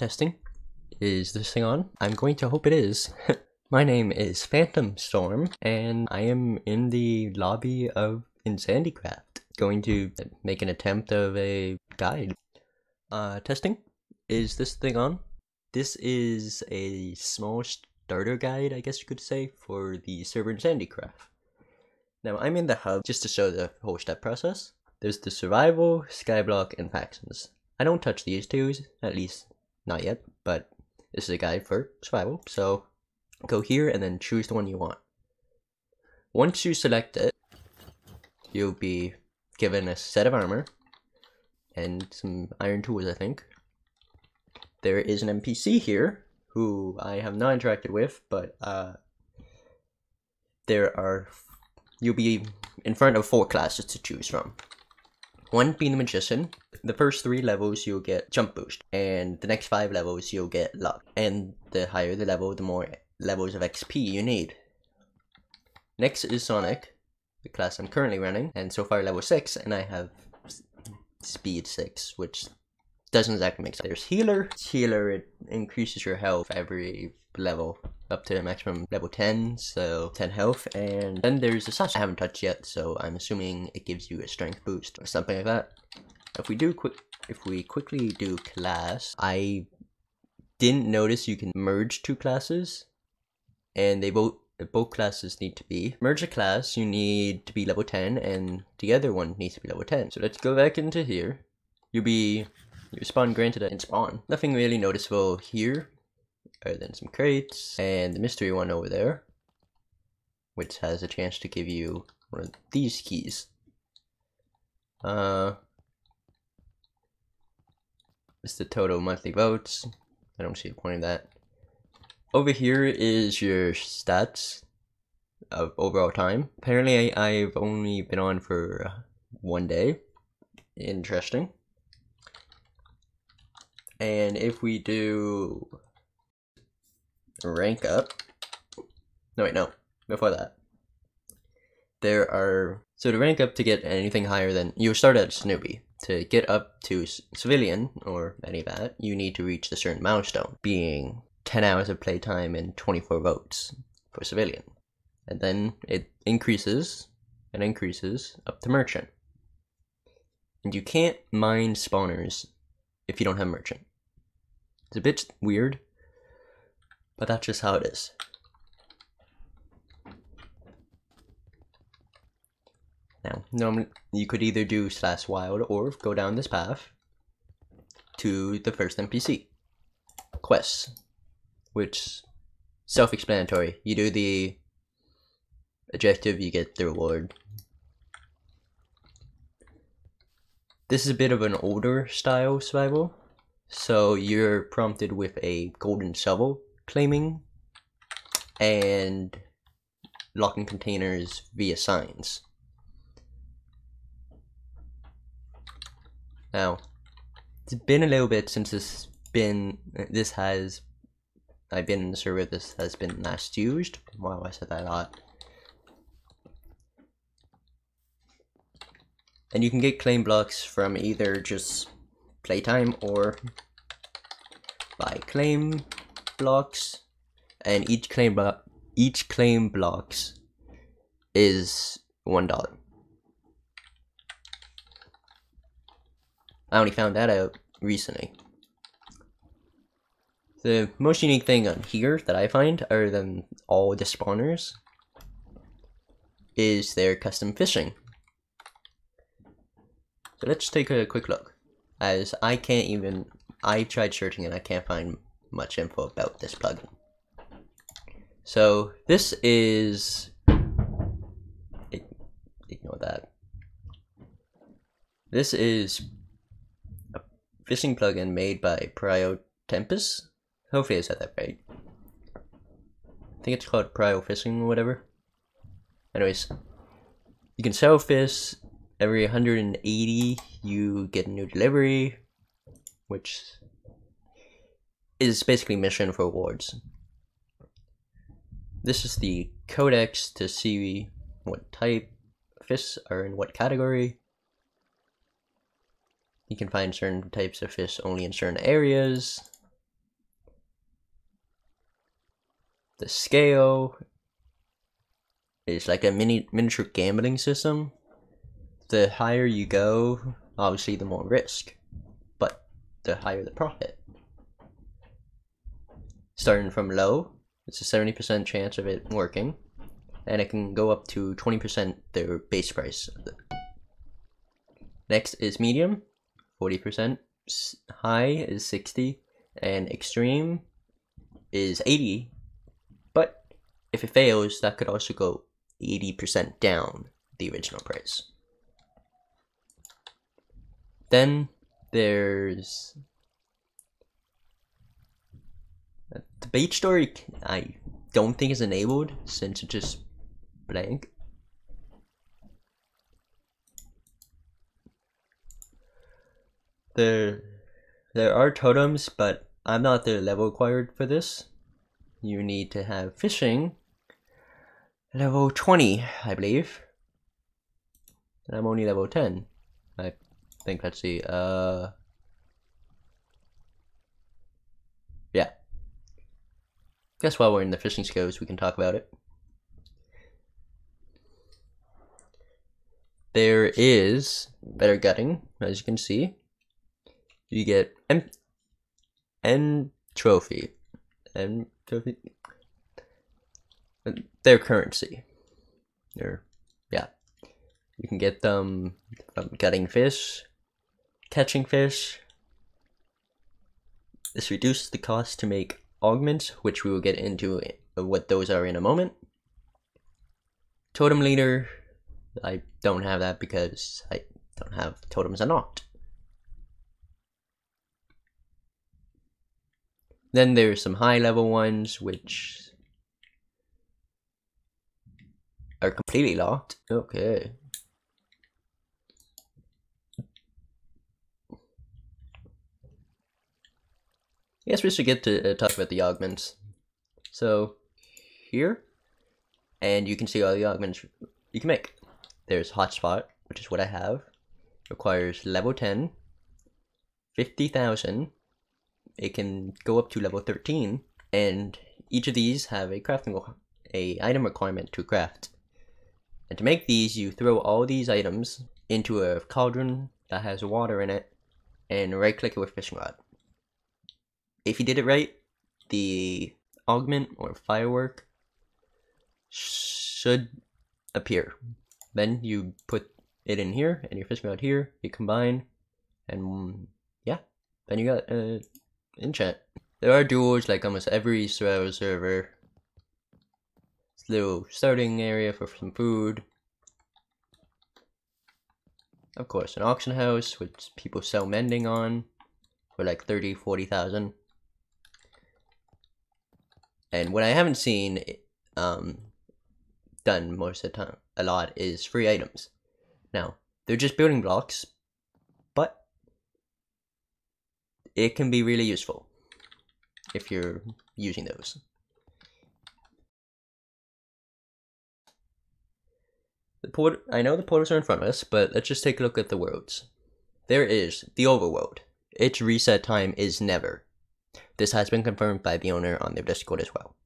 Testing. Is this thing on? I'm going to hope it is. My name is Phantom Storm, and I am in the lobby of Insanity Craft, going to make an attempt of a guide. Uh, testing. Is this thing on? This is a small starter guide, I guess you could say, for the server Insanity Craft. Now, I'm in the hub just to show the whole step process. There's the survival, skyblock, and factions. I don't touch these two, at least not yet, but this is a guide for survival, so go here and then choose the one you want. Once you select it, you'll be given a set of armor and some iron tools, I think. There is an NPC here who I have not interacted with, but uh, there are you'll be in front of four classes to choose from. One being the magician. The first three levels you'll get jump boost, and the next five levels you'll get luck. And the higher the level, the more levels of XP you need. Next is Sonic, the class I'm currently running, and so far level 6, and I have speed 6, which doesn't exactly make sense. There's Healer. Healer, it increases your health every level up to maximum level 10, so 10 health, and then there's a Assassin I haven't touched yet, so I'm assuming it gives you a strength boost or something like that. If we do quick, if we quickly do class, I didn't notice you can merge two classes, and they both both classes need to be. Merge a class you need to be level 10 and the other one needs to be level 10 so let's go back into here. You'll be you spawn granted in spawn. Nothing really noticeable here other than some crates and the mystery one over there which has a chance to give you one of these keys uh it's the total monthly votes I don't see the point of that over here is your stats of overall time. Apparently, I, I, have only been on for one day. Interesting. And if we do rank up, no wait, no, before that, there are so to rank up to get anything higher than you start at Snoopy. To get up to civilian or any of that, you need to reach the certain milestone, being 10 hours of playtime and 24 votes for civilian. And then it increases and increases up to merchant. And you can't mine spawners if you don't have merchant. It's a bit weird, but that's just how it is. Now, normally you could either do slash wild or go down this path to the first NPC. Quests which self-explanatory. You do the objective, you get the reward. This is a bit of an older style survival, so you're prompted with a golden shovel claiming and locking containers via signs. Now, it's been a little bit since this been this has I've been in the server this has been last used. Wow, I said that a lot. And you can get claim blocks from either just playtime or by claim blocks. And each claim block each claim blocks is one dollar. I only found that out recently. The most unique thing on here that I find, other than all the spawners, is their custom fishing. So let's take a quick look, as I can't even, I tried searching and I can't find much info about this plugin. So this is, ignore that. This is a fishing plugin made by Prio Tempest Hopefully I said that right. I think it's called Prio Fishing or whatever. Anyways, you can sell fish every 180 you get a new delivery, which is basically mission for awards. This is the codex to see what type fists are in what category. You can find certain types of fists only in certain areas. The scale is like a mini miniature gambling system. The higher you go, obviously the more risk, but the higher the profit. Starting from low, it's a 70% chance of it working, and it can go up to 20% their base price. Next is medium, 40%, high is 60, and extreme is 80. But if it fails, that could also go 80% down the original price. Then there's the bait story. I don't think is enabled since it's just blank. There, there are totems, but I'm not the level required for this. You need to have fishing level 20, I believe. And I'm only level 10. I think, let's see, uh... Yeah. Guess while we're in the fishing scopes, we can talk about it. There is better gutting, as you can see. You get M N trophy. and trophy their currency. Or yeah. You can get them from gutting fish, catching fish. This reduces the cost to make augments, which we will get into what those are in a moment. Totem leader, I don't have that because I don't have totems unlocked. Then there's some high level ones, which are completely locked. Okay. I guess we should get to uh, talk about the augments. So, here, and you can see all the augments you can make. There's Hotspot, which is what I have. Requires level 10, 50,000. It can go up to level 13, and each of these have a crafting a item requirement to craft. And to make these, you throw all these items into a cauldron that has water in it and right click it with fishing rod. If you did it right, the augment or firework should appear. Then you put it in here and your fishing rod here, you combine, and yeah, then you got uh, enchant. There are duels like almost every survival server little starting area for some food. Of course, an auction house which people sell mending on for like 30, 40,000. And what I haven't seen um, done most of the time, a lot, is free items. Now, they're just building blocks, but it can be really useful if you're using those. The port I know the portals are in front of us, but let's just take a look at the worlds. There is the overworld. Its reset time is never. This has been confirmed by the owner on their Discord as well.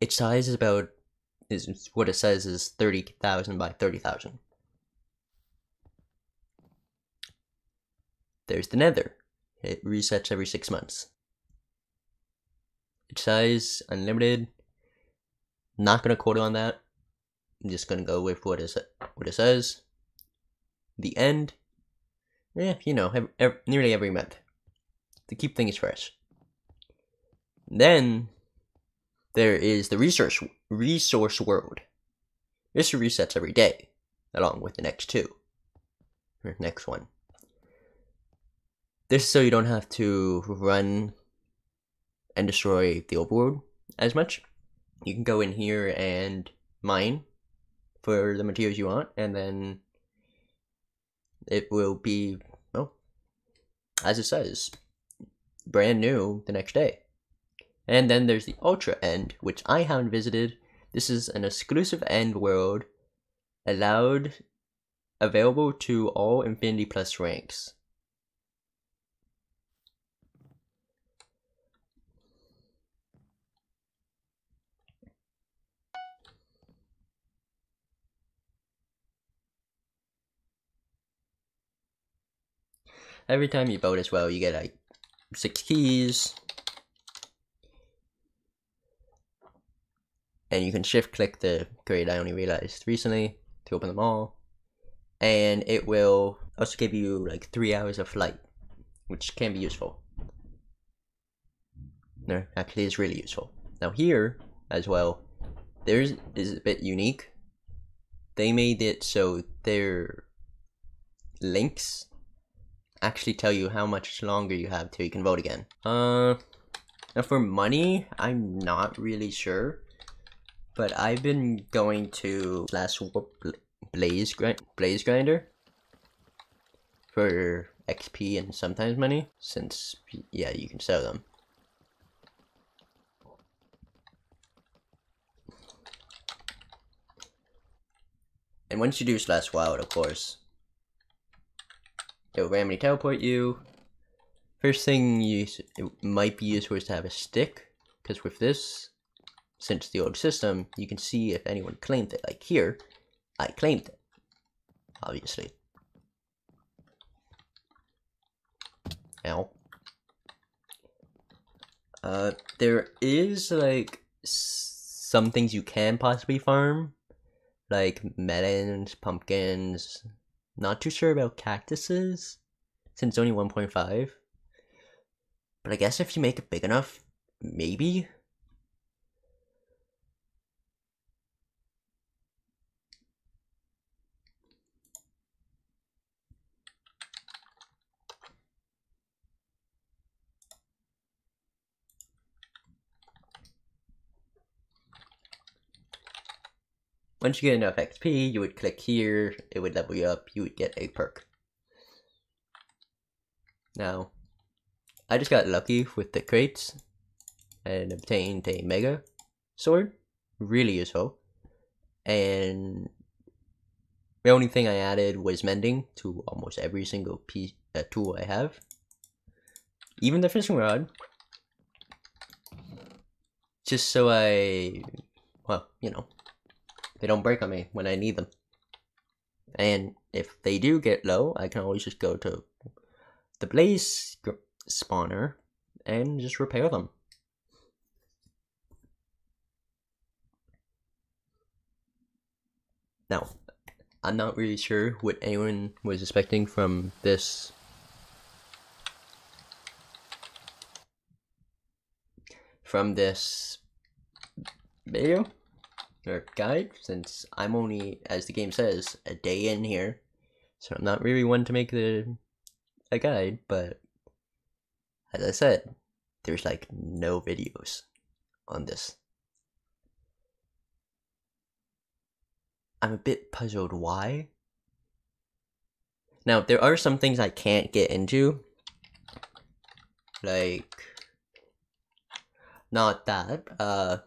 Its size is about is what it says is thirty thousand by thirty thousand. There's the Nether. It resets every six months. Its size unlimited. Not gonna quote on that. I'm just gonna go with what it what it says. The end. Yeah, you know, every, every, nearly every month to keep things fresh. Then there is the resource resource world. This resets every day, along with the next two. Or next one. This is so you don't have to run and destroy the overworld as much. You can go in here and mine for the materials you want, and then it will be, well, as it says, brand new the next day. And then there's the Ultra End, which I haven't visited. This is an exclusive end world allowed available to all Infinity Plus ranks. Every time you vote as well, you get like six keys, And you can shift click the grade I only realized recently to open them all. And it will also give you like three hours of flight, which can be useful. No, actually is really useful. Now here as well, theirs is a bit unique. They made it so their links actually tell you how much longer you have till you can vote again. Uh, now for money, I'm not really sure, but I've been going to last Blaze grind Blaze Grinder for XP and sometimes money, since yeah, you can sell them. And once you do Slash Wild, of course, it will randomly teleport you. First thing you it might be useful is to have a stick, because with this, since the old system, you can see if anyone claimed it. Like here, I claimed it, obviously. Now, uh, there is like some things you can possibly farm, like melons, pumpkins. Not too sure about cactuses, since only 1.5. But I guess if you make it big enough, maybe? Once you get enough XP, you would click here, it would level you up, you would get a perk. Now, I just got lucky with the crates and obtained a mega sword, really useful. And the only thing I added was mending to almost every single piece uh, tool I have. Even the fishing rod. Just so I, well, you know, they don't break on me when I need them. And if they do get low, I can always just go to the blaze spawner and just repair them. Now, I'm not really sure what anyone was expecting from this from this video or guide since I'm only, as the game says, a day in here. So I'm not really one to make the a guide, but as I said, there's like no videos on this. I'm a bit puzzled why. Now, there are some things I can't get into. Like, not that. Uh,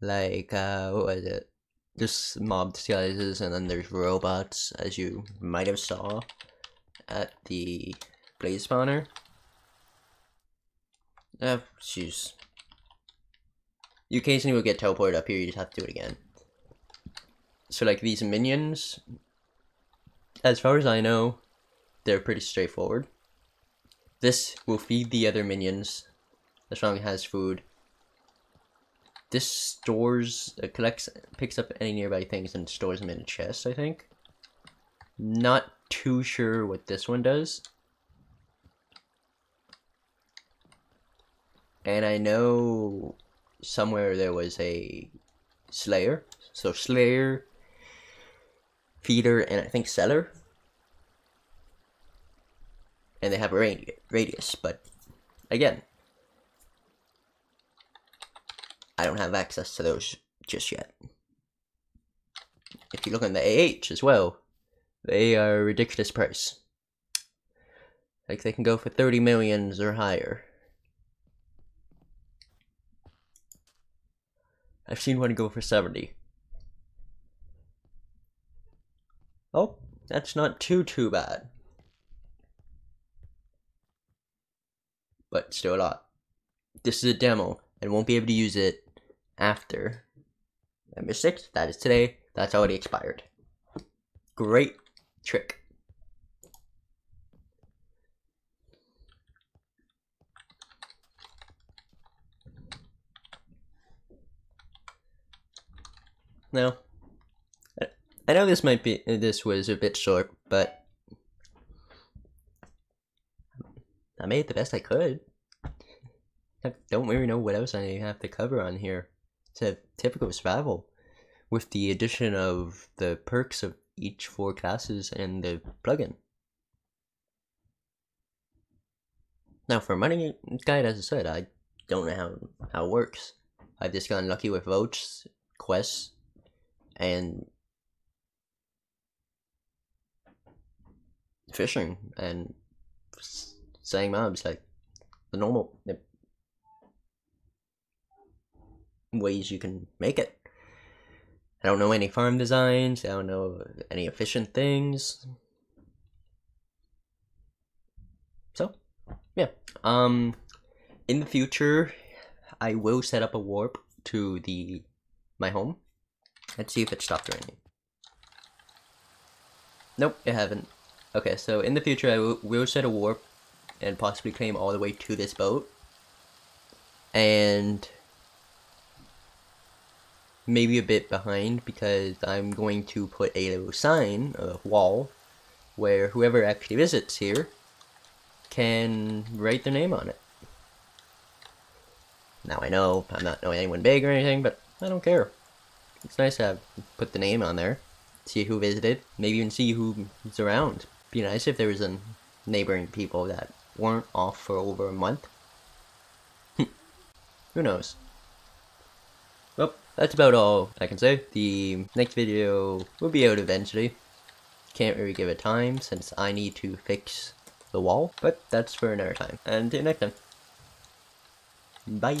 like uh, what was it? Just mob disguises, and then there's robots, as you might have saw at the blaze spawner. Uh, jeez. You occasionally will get teleported up here, you just have to do it again. So like these minions, as far as I know, they're pretty straightforward. This will feed the other minions as long as it has food. This stores, uh, collects, picks up any nearby things and stores them in a chest, I think. Not too sure what this one does. And I know somewhere there was a Slayer. So Slayer, Feeder, and I think Seller. And they have a radius, but again, I don't have access to those just yet. If you look on the AH as well, they are a ridiculous price. Like they can go for 30 millions or higher. I've seen one go for 70. Oh, that's not too, too bad. But still a lot. This is a demo and won't be able to use it after number six, that is today, that's already expired. Great trick. Now, I know this might be, this was a bit short, but I made the best I could. I don't really know what else I have to cover on here. A typical survival with the addition of the perks of each four classes and the plugin. Now for money guide, as I said, I don't know how, how it works. I've just gotten lucky with votes, quests, and fishing and saying mobs like the normal ways you can make it. I don't know any farm designs, I don't know any efficient things. So, yeah. Um in the future I will set up a warp to the my home. Let's see if it stopped raining. Nope, it haven't. Okay, so in the future I will set a warp and possibly claim all the way to this boat. And maybe a bit behind because I'm going to put a little sign, a wall, where whoever actually visits here can write their name on it. Now I know I'm not knowing anyone big or anything, but I don't care. It's nice to have put the name on there, see who visited, maybe even see who's around. Be nice if there was a neighboring people that weren't off for over a month. who knows? Well, that's about all I can say. The next video will be out eventually. Can't really give it time since I need to fix the wall, but that's for another time. And until next time. Bye.